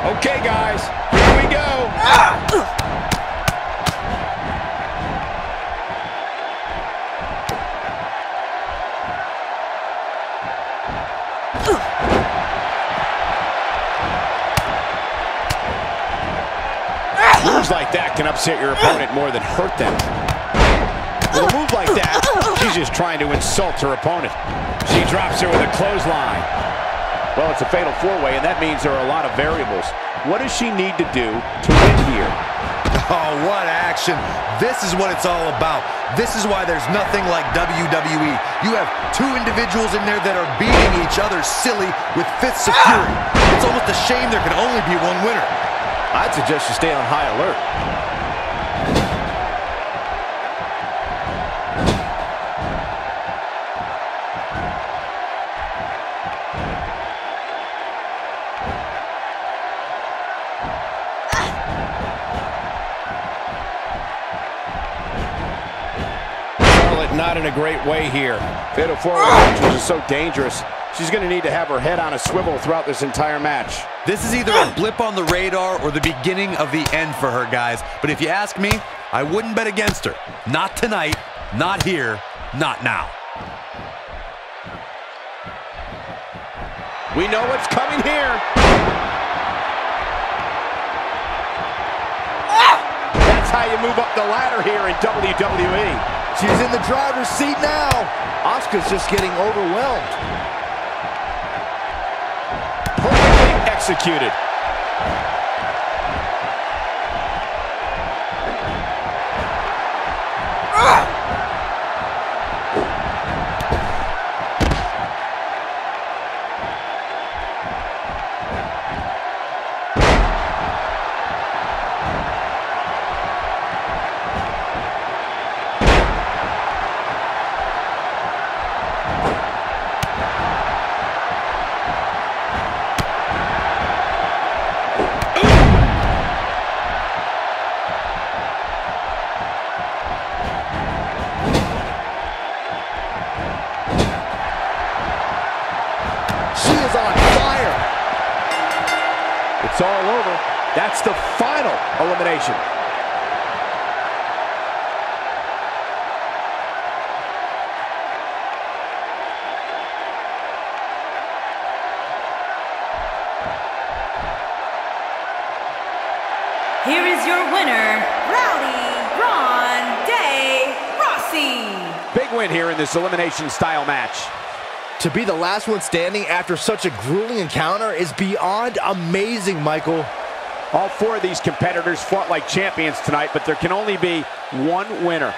Okay, guys, here we go. Moves like that can upset your opponent more than hurt them. With a move like that, she's just trying to insult her opponent. She drops her with a clothesline. Well, it's a fatal four-way, and that means there are a lot of variables. What does she need to do to win here? Oh, what action. This is what it's all about. This is why there's nothing like WWE. You have two individuals in there that are beating each other silly with fits of fury. Ah! It's almost a shame there can only be one winner. I'd suggest you stay on high alert. Charlotte not in a great way here. Fatal forward actions is so dangerous. She's going to need to have her head on a swivel throughout this entire match. This is either a blip on the radar or the beginning of the end for her, guys. But if you ask me, I wouldn't bet against her. Not tonight, not here, not now. We know what's coming here. Ah! That's how you move up the ladder here in WWE. She's in the driver's seat now. Asuka's just getting overwhelmed. Perfectly executed. Is on fire. It's all over. That's the final elimination. Here is your winner, Rowdy Ron Day Rossi. Big win here in this elimination style match. To be the last one standing after such a grueling encounter is beyond amazing, Michael. All four of these competitors fought like champions tonight, but there can only be one winner.